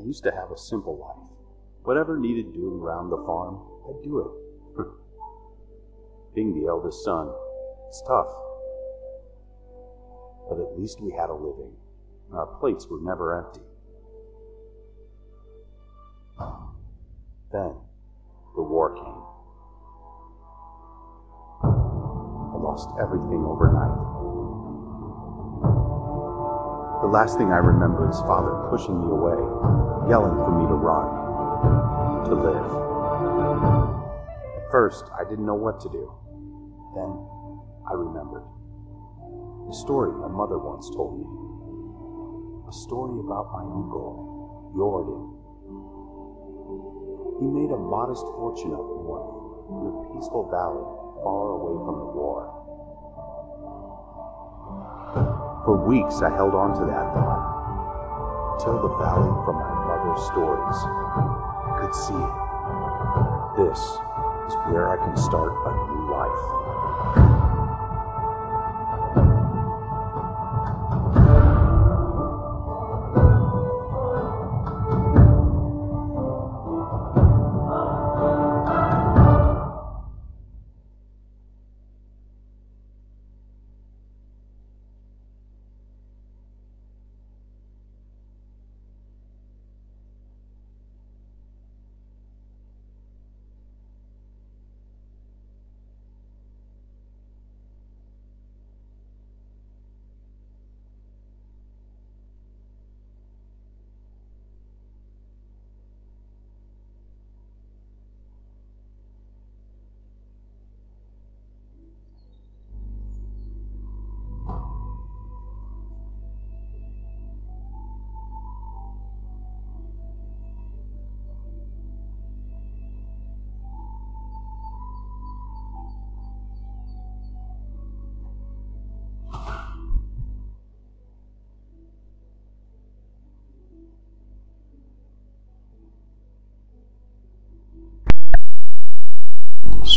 I used to have a simple life. Whatever needed doing around the farm, I'd do it. Being the eldest son, it's tough. But at least we had a living, and our plates were never empty. Then, the war came. I lost everything overnight. The last thing I remember is father pushing me away, yelling for me to run, to live. At first, I didn't know what to do. Then, I remembered. A story my mother once told me. A story about my uncle, Jordan. He made a modest fortune up north, in a peaceful valley far away from the war. For weeks, I held on to that thought, until the valley from my mother's stories. I could see it. This is where I can start a new life.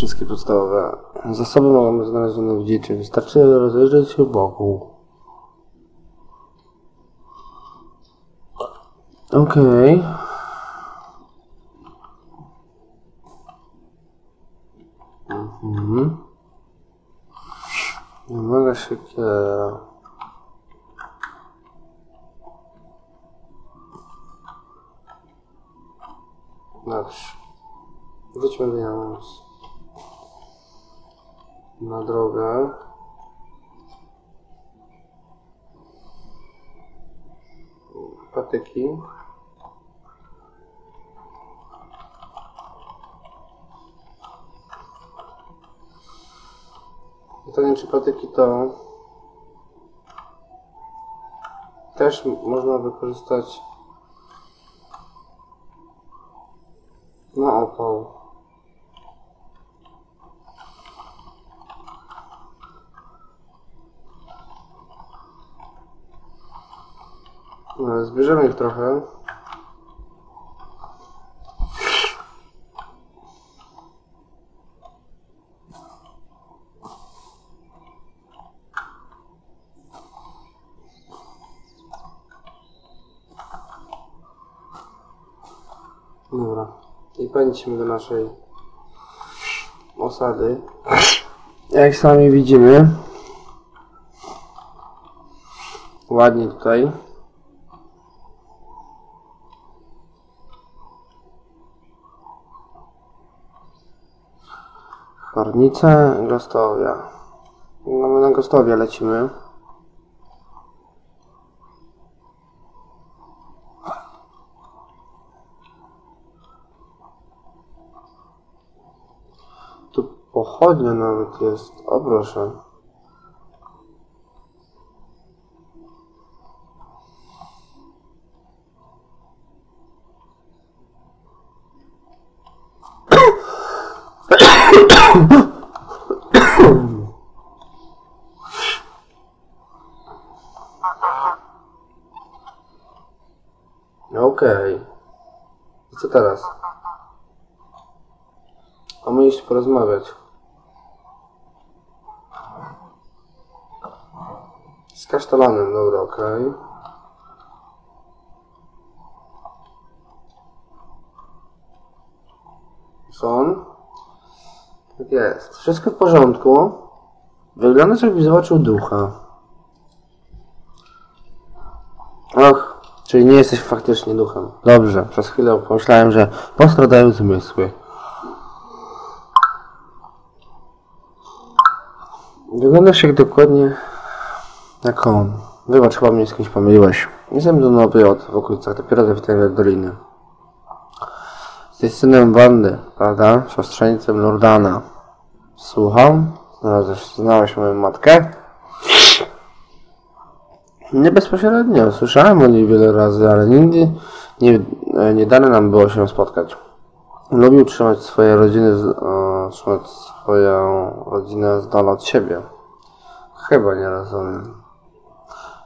Wszystkie podstawowe zasoby mogą być znalezione w dziczy. Wystarczy rozejrzeć się wokół. Okej. Mhm. Nie mogę się kierować. Dobrze. Wróćmy więc na drogę. Patyki. Pytanie, czy patyki to też można wykorzystać na opał. No, Zbierzemy ich trochę. Dobra. I pędzimy do naszej osady. Jak sami widzimy, ładnie tutaj. Chornice, Gostowia. No my na Gostowie lecimy. Tu Pochodnia nawet jest. O proszę. Okej. I co teraz? Mamy iść porozmawiać. Z kasztelanem, dobra, okej. Son? Tak jest. Wszystko w porządku. Wyglądasz jakbyś zobaczył ducha. Och, czyli nie jesteś faktycznie duchem. Dobrze, przez chwilę pomyślałem, że postradają zmysły. Wyglądasz jak dokładnie jak on. Wybacz, chyba mnie z kimś pomyliłeś. Jestem do nowy od w okolicach, dopiero zawitałem do Doliny. Jesteś synem Wandy, prawda? Siostrzeńcem Lordana. Słucham? Znalazłeś, znałeś moją matkę? Nie bezpośrednio. Słyszałem o niej wiele razy, ale nigdy nie, e, nie dane nam było się spotkać. Lubił trzymać swoje rodziny, z, e, trzymać swoją rodzinę z dala od siebie. Chyba nie rozumiem.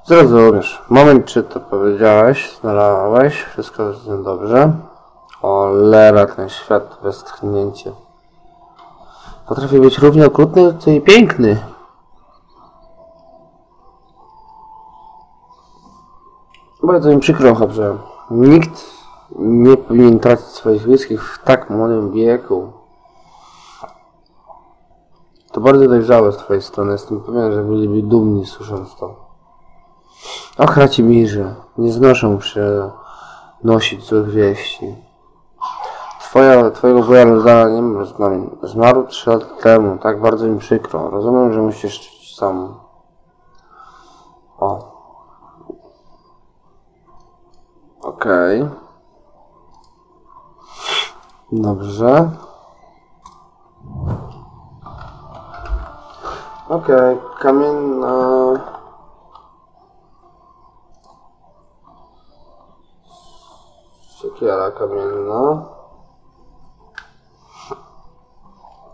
Zrozumiesz. Moment, czy to powiedziałeś, znalazłeś, wszystko z nią dobrze. O, lera, ten świat westchnięcie. Potrafi być równie okrutny, co i piękny. Bardzo mi przykro, że nikt nie powinien tracić swoich bliskich w tak młodym wieku. To bardzo dojrzałe z twojej strony. Jestem pewien, że byliby dumni słysząc to. Och, Racimirze, nie znoszę przenosić złych wieści. Twoja, twojego wuja Lodana nie ma z nami. Zmarł trzy lata temu. Tak bardzo mi przykro. Rozumiem, że musisz czuć sam. O. Okej. Dobrze. Okej, kamienna... Siekiera kamienna.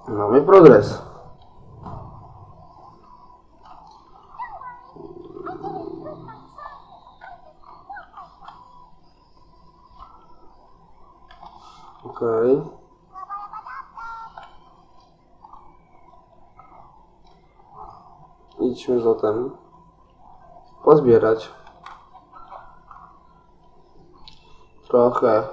Mamy progres. Okej. Idźmy zatem pozbierać trochę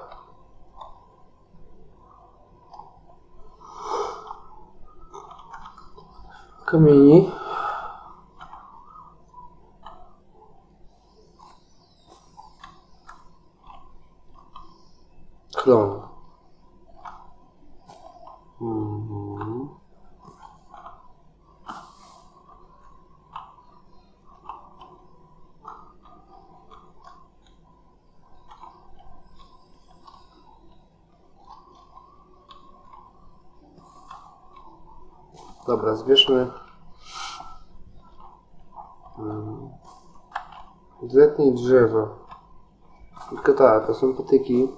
kamieni. Klon. Mhm. Dobra, zbierzmy. Mm. Zetnij drzewo. Tylko tak, to są patyki.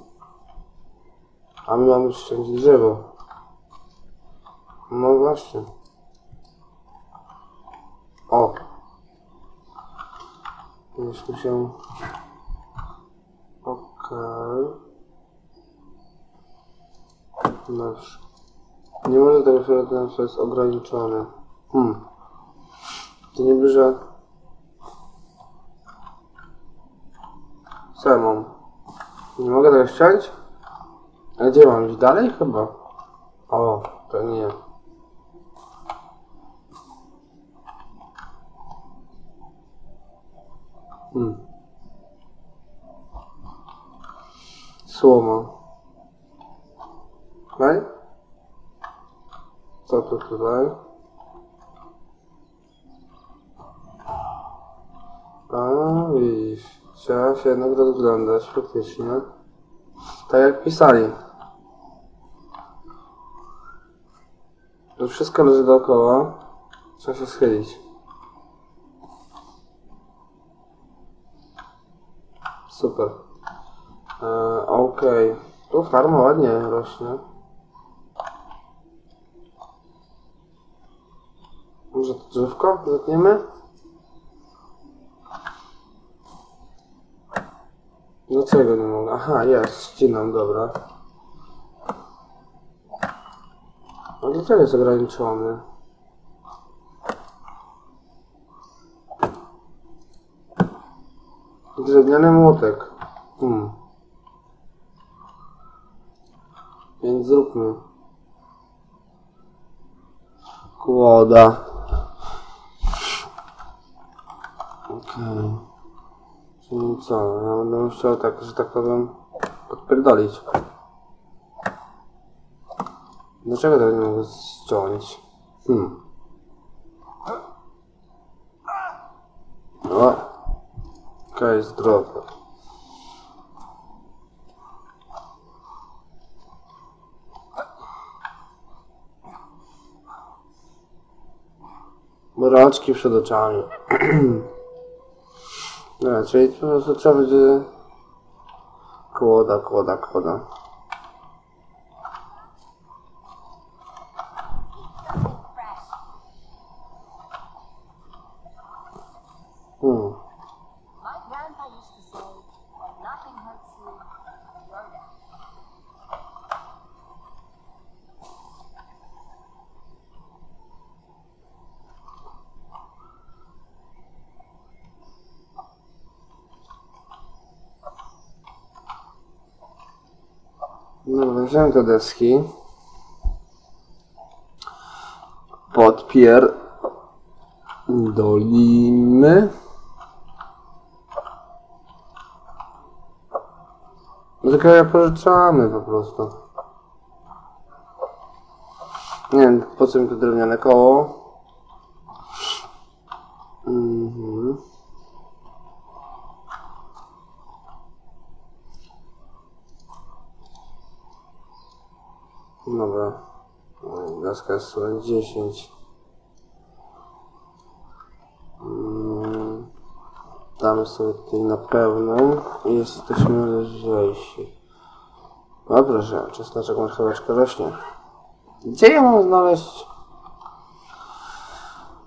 A my mamy ściąć drzewo. No właśnie. O. Jeśli się... Okej. Dobrze. Nie może tego fioletowania, co jest ograniczone. Hmm. To niby, że... Co mam? Nie mogę tego ściąć? A gdzie mam iść dalej? Chyba. O, to nie. Hmm. Słoma. Okej? To tutaj? A, widzisz. Trzeba się jednak rozglądać, faktycznie. Tak jak pisali. To wszystko leży dookoła. Trzeba się schylić. Super. E, Okej. Tu farma ładnie rośnie. Może to drzewko zetniemy? Dlaczego nie mogę? Aha, jest, ścinam, dobra. A dlaczego jest ograniczony? Drewniany młotek. Hmm. Więc zróbmy. Kłoda. Czyli co? Ja będę musiał tak, że tak powiem, podpierdolić. Dlaczego tego nie mogę ściąć? Hmm. O. Okej, zdrowe. Mroczki przed oczami. No, czyli po prostu trzeba będzie... Kłoda, kłoda, kłoda. Wziąłem te deski. Podpier... Dolimy. Tylko je pożyczamy po prostu. Nie wiem, po co mi to drewniane koło. Dobra. Gaska jest sobie 10. Mm, Damy sobie tutaj na pełną i jesteśmy lżejsi. No proszę, czesnaczek marcheweczka rośnie. Gdzie ja mam znaleźć?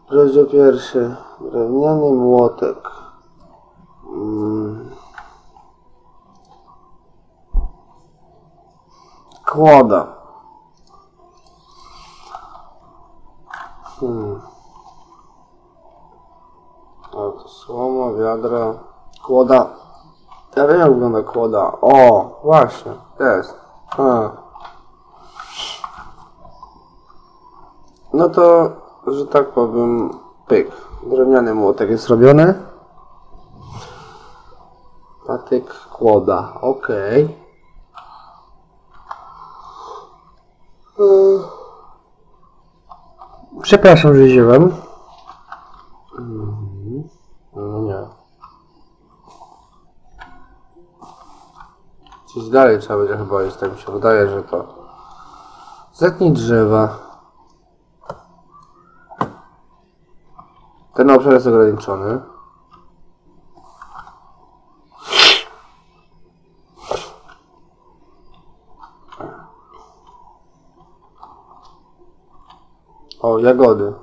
Rozdział pierwszy. Drewniany młotek. Mm. Kłoda. Hmm. O, to słoma, wiadra, kłoda. Ja wiem jak wygląda kłoda. O, właśnie, jest. A. No to, że tak powiem, pyk. Drewniany młotek jest robiony. Patyk, kłoda, okej. Okay. Przepraszam, że ziewam. Mhm. No nie. Gdzieś dalej trzeba będzie chyba iść, tak mi się wydaje, że to... Zetnij drzewa. Ten obszar jest ograniczony. O, jagody.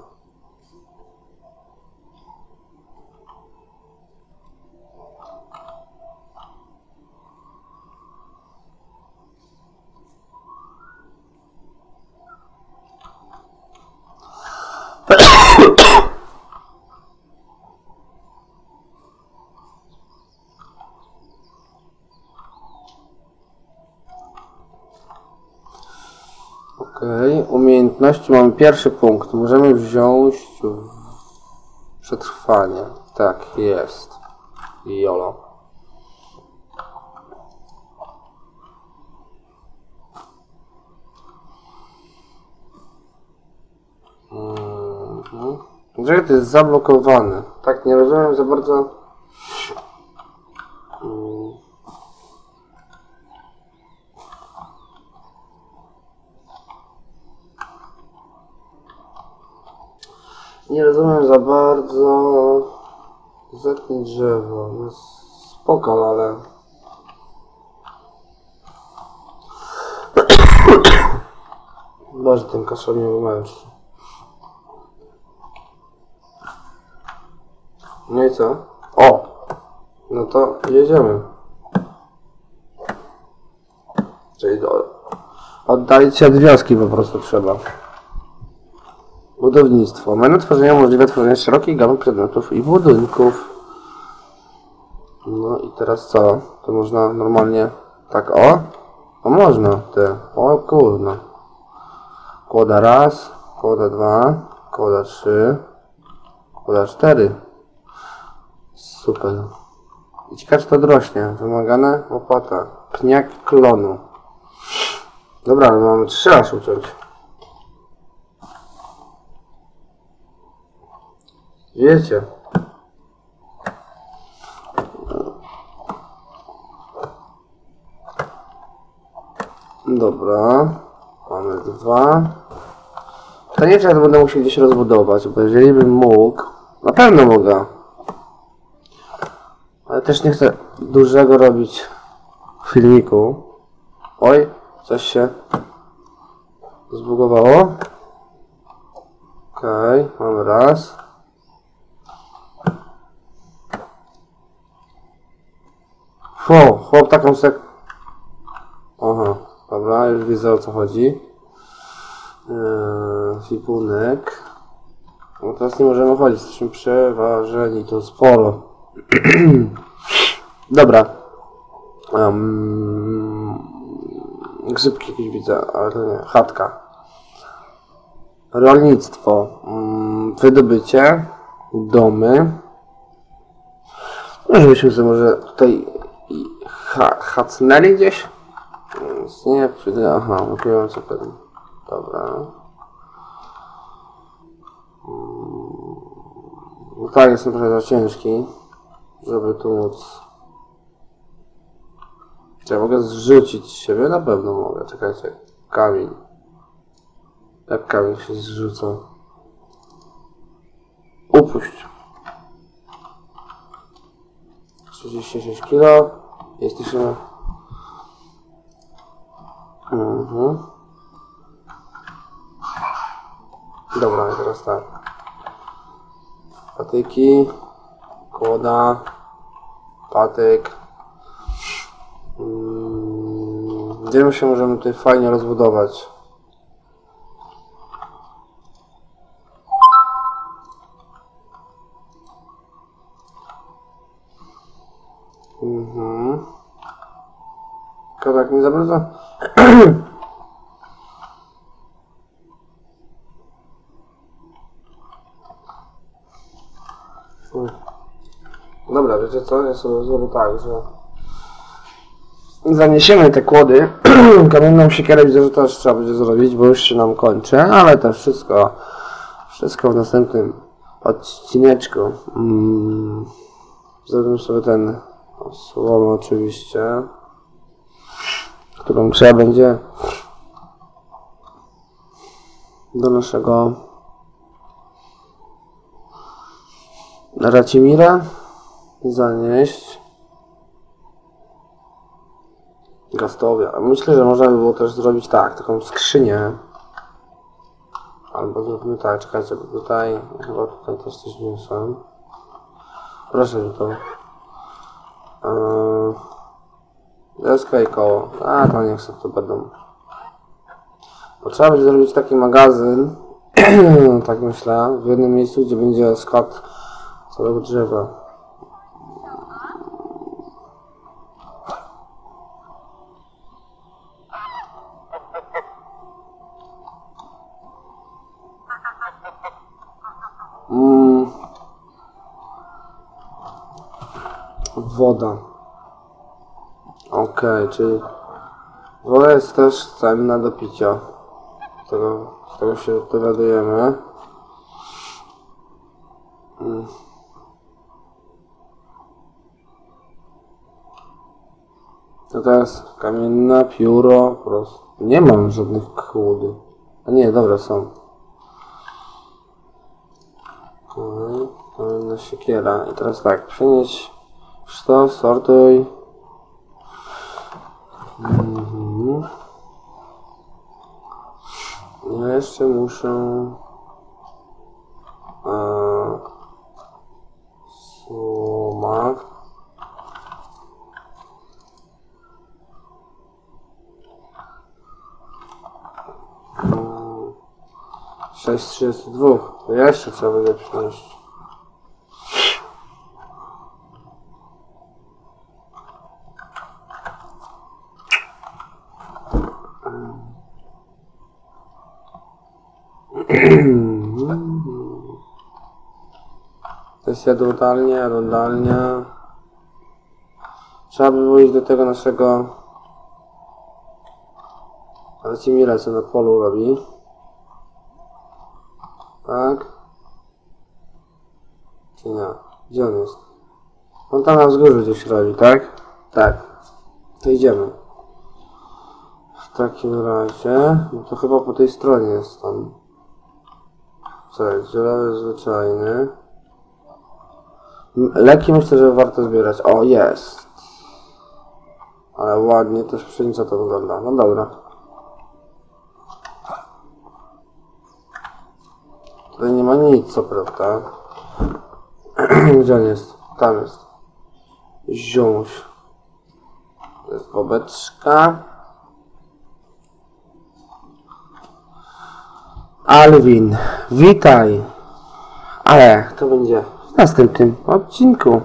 Okej, umiejętności mamy pierwszy punkt. Możemy wziąć przetrwanie. Tak, jest. Jolo. Mhm. Dlaczego to jest zablokowane? Tak, nie rozumiem za bardzo. Mm. Nie rozumiem za bardzo. Zetnij drzewo. No spoko, ale. Może ten kaszel mnie wymęczy. No i co? O! No to jedziemy. Czyli do... oddalić się od wioski po prostu trzeba. Budownictwo. Menu tworzenia umożliwia tworzenie szerokiej gamy przedmiotów i budynków. No i teraz co? To można normalnie tak o? O można te. O kurno. Kłoda raz, kłoda dwa, kłoda trzy, kłoda cztery. Super. I ciekawe to drośnie. Wymagane opłata. Pniak klonu. Dobra, ale mamy trzy aż uciąć. Wiecie. Dobra. Mamy dwa. To nie wiem, czy będę musiał gdzieś rozbudować, bo jeżeli bym mógł, na pewno mogę. Ale też nie chcę dużego robić filmiku. Oj, coś się zbugowało. Okej, mamy raz. Chłop taką sek... Aha, dobra, już widzę o co chodzi. Eee, Fipunek. No teraz nie możemy chodzić, jesteśmy przeważeni, to sporo. Dobra. Um, grzybki jakieś widzę, ale to nie. Chatka. Rolnictwo. Um, wydobycie. Domy. No, żebyśmy sobie może tutaj ha, hacnęli gdzieś. Więc nie, przyda. Aha, co pewnie. Dobra. No tak, jestem trochę za ciężki, żeby tu móc... Czy ja mogę zrzucić siebie? Na pewno mogę. Czekajcie. Kamień. Jak kamień się zrzuca? Upuść. 36 kilo. Jesteśmy... Mhm. Dobra, teraz tak. Patyki, kłoda, patyk. Mm, Gdzie my się możemy tutaj fajnie rozbudować? Mhm. Kawałek nie za bardzo? Dobra, wiecie co? Ja sobie zrobię tak, że zaniesiemy te kłody. Kamienną siekierę widzę, że też trzeba będzie zrobić, bo już się nam kończy, ale to wszystko, wszystko w następnym odcineczku. Mm, zrobimy sobie ten słomę oczywiście, którą trzeba będzie do naszego Racimira zanieść Gastowia. Myślę, że można by było też zrobić tak, taką skrzynię. Albo zróbmy tak, czekajcie, bo tutaj, chyba tutaj też coś wniosłem. Proszę mi to. Yy, deska i koło. A, to niech sobie to będą. Bo trzeba będzie zrobić taki magazyn, tak myślę, w jednym miejscu, gdzie będzie skład całego drzewa. Mm. Woda. Okej, czyli woda jest też cenna do picia. Z tego, z tego się dowiadujemy. Mm. To teraz kamienna, pióro, po prostu. Nie mam żadnych kłód. A nie, dobra, są. Kolejna siekiera. I teraz tak, przenieść sztos, sortuj. Mhm. Ja jeszcze muszę... E, suma. Mm, 6,32. To jeszcze trzeba będzie. To jest jadłodalnia, jadłodalnia. Trzeba by było iść do tego naszego... Racimira, co na polu robi. Tak? Czy nie? Gdzie on jest? On tam na wzgórzu gdzieś robi, tak? Tak. To idziemy. W takim razie, no to chyba po tej stronie jest tam. Co jest? Zielony zwyczajny. Leki myślę, że warto zbierać. O, jest. Ale ładnie też pszenica to wygląda. No dobra. Tutaj nie ma nic, co prawda. Gdzie on jest? Tam jest. Ziąś. To jest bobeczka. Alwin, witaj. Ale to będzie w następnym odcinku.